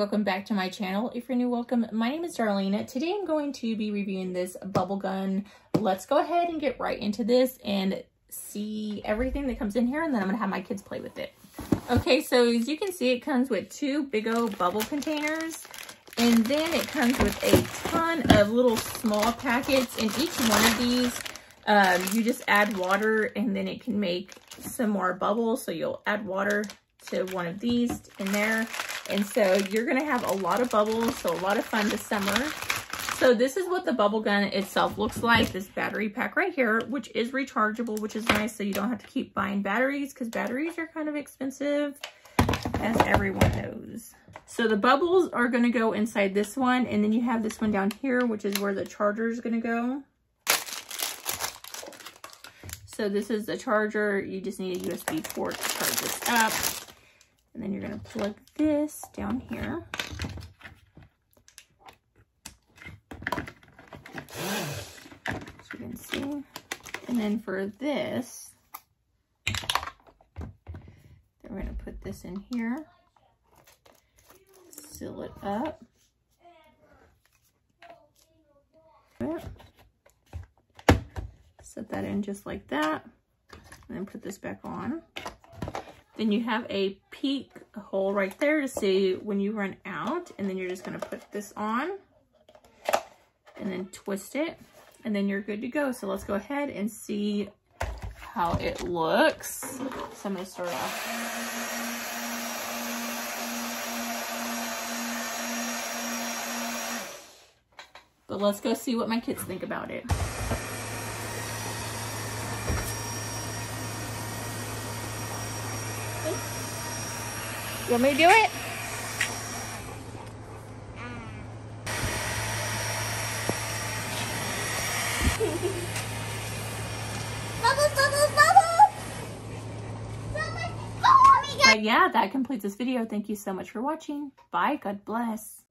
welcome back to my channel. If you're new, welcome. My name is Darlene. Today I'm going to be reviewing this bubble gun. Let's go ahead and get right into this and see everything that comes in here and then I'm going to have my kids play with it. Okay, so as you can see, it comes with two big old bubble containers. And then it comes with a ton of little small packets. In each one of these, um, you just add water and then it can make some more bubbles. So you'll add water to one of these in there. And so you're to have a lot of bubbles, so a lot of fun this summer. So this is what the bubble gun itself looks like, this battery pack right here, which is rechargeable, which is nice, so you don't have to keep buying batteries, because batteries are kind of expensive, as everyone knows. So the bubbles are to go inside this one, and then you have this one down here, which is where the charger is to go. So this is the charger. You just need a USB port to charge this up. Going to plug this down here. As you can see. And then for this, we're going to put this in here. Seal it up. Set that in just like that. And then put this back on. Then you have a peek hole right there to see when you run out. And then you're just going to put this on and then twist it. And then you're good to go. So let's go ahead and see how it looks. So I'm going to start off. But let's go see what my kids think about it. You want me to do it? But yeah, that completes this video. Thank you so much for watching. Bye. God bless.